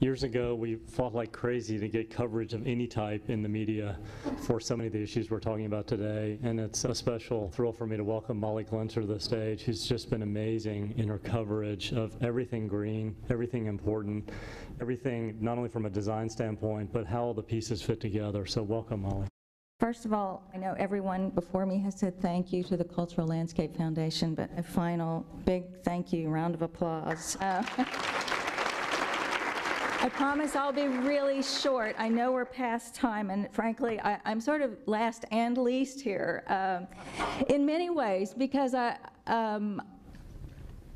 Years ago, we fought like crazy to get coverage of any type in the media for so many of the issues we're talking about today. And it's a special thrill for me to welcome Molly Glentzer to the stage, who's just been amazing in her coverage of everything green, everything important, everything not only from a design standpoint, but how all the pieces fit together. So welcome, Molly. First of all, I know everyone before me has said thank you to the Cultural Landscape Foundation, but a final big thank you, round of applause. Uh, I promise I'll be really short. I know we're past time, and frankly, I, am sort of last and least here um, in many ways because I, um,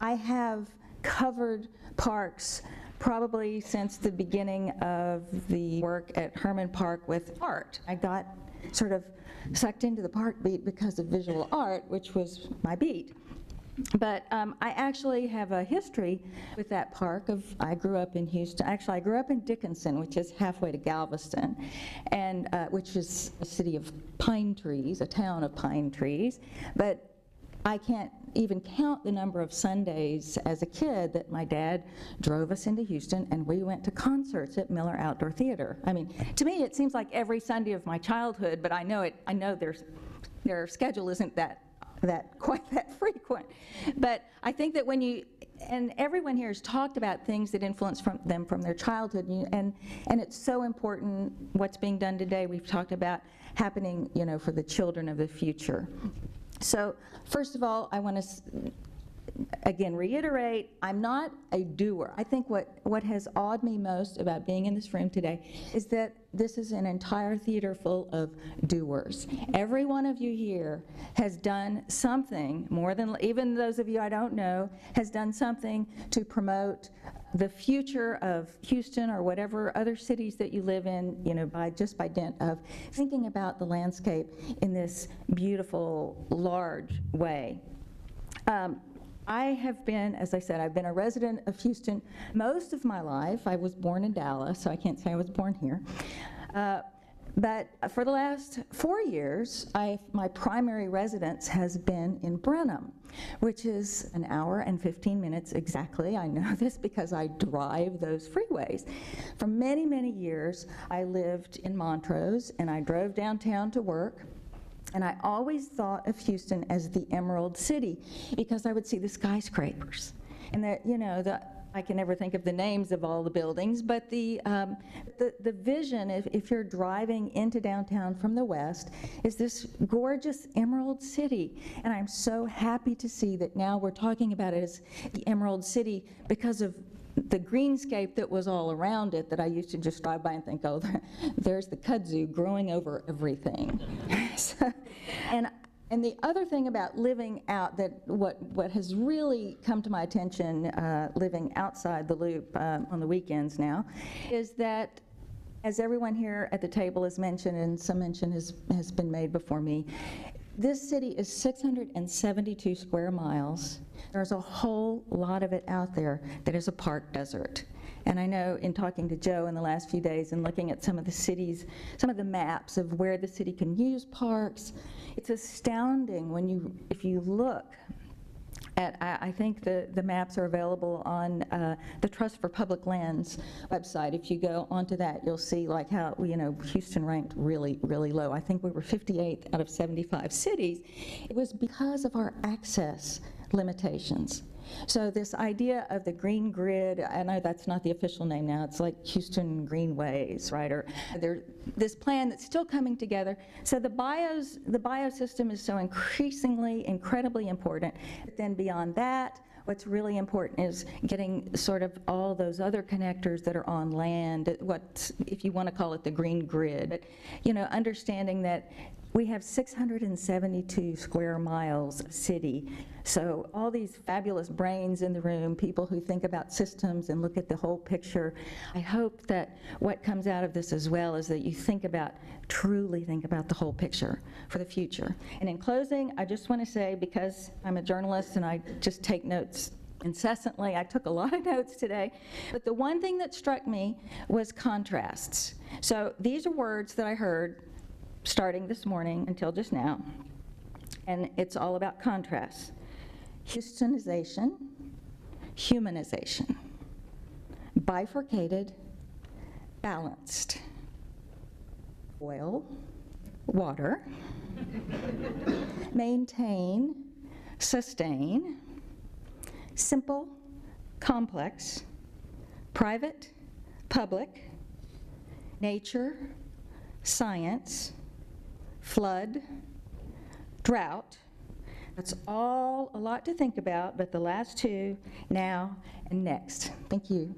I have covered parks probably since the beginning of the work at Hermann Park with art. I got sort of sucked into the park beat because of visual art, which was my beat. But um, I actually have a history with that park of, I grew up in Houston, actually I grew up in Dickinson, which is halfway to Galveston, and uh, which is a city of pine trees, a town of pine trees, but I can't even count the number of Sundays as a kid that my dad drove us into Houston and we went to concerts at Miller Outdoor Theater. I mean, to me it seems like every Sunday of my childhood, but I know it I know there's their schedule isn't that that quite that frequent. But I think that when you and everyone here has talked about things that influence from them from their childhood, and and it's so important what's being done today. We've talked about happening, you know, for the children of the future. So first of all, I want to again reiterate, I'm not a doer. I think what, what has awed me most about being in this room today is that this is an entire theater full of doers. Every one of you here has done something, more than, even those of you I don't know, has done something to promote the future of Houston or whatever other cities that you live in, you know, by just by dint of thinking about the landscape in this beautiful, large way. Um, I have been, as I said, I've been a resident of Houston most of my life. I was born in Dallas, so I can't say I was born here. Uh, but for the last four years, I, my primary residence has been in Brenham, which is an hour and 15 minutes exactly. I know this because I drive those freeways. For many, many years, I lived in Montrose and I drove downtown to work. And I always thought of Houston as the Emerald City because I would see the skyscrapers. And that, you know, the, I can never think of the names of all the buildings, but the, um, the, the vision, if, if you're driving into downtown from the west, is this gorgeous Emerald City. And I'm so happy to see that now we're talking about it as the Emerald City because of the greenscape that was all around it that I used to just drive by and think, oh, there's the kudzu growing over everything. and and the other thing about living out that what what has really come to my attention uh, living outside the loop um, on the weekends now is that as everyone here at the table has mentioned and some mention has, has been made before me, this city is 672 square miles. There's a whole lot of it out there that is a park desert. And I know in talking to Joe in the last few days and looking at some of the cities, some of the maps of where the city can use parks, it's astounding when you, if you look at, I, I think the, the maps are available on uh, the Trust for Public Lands website. If you go onto that, you'll see like how, you know, Houston ranked really, really low. I think we were 58th out of 75 cities. It was because of our access limitations. So this idea of the green grid, I know that's not the official name now, it's like Houston Greenways, right? Or there, this plan that's still coming together. So the bayous, the bayou system is so increasingly, incredibly important. But then beyond that, what's really important is getting sort of all those other connectors that are on land, what, if you want to call it the green grid, but, you know, understanding that we have 672 square miles of city. So all these fabulous brains in the room, people who think about systems and look at the whole picture, I hope that what comes out of this as well is that you think about, truly think about the whole picture for the future. And in closing, I just want to say, because I'm a journalist and I just take notes incessantly. I took a lot of notes today. But the one thing that struck me was contrasts. So these are words that I heard starting this morning until just now, and it's all about contrast. Houstonization, humanization, bifurcated, balanced. Oil, water, maintain, sustain, simple, complex, private, public, nature, science, flood, drought. That's all a lot to think about, but the last two, now and next. Thank you.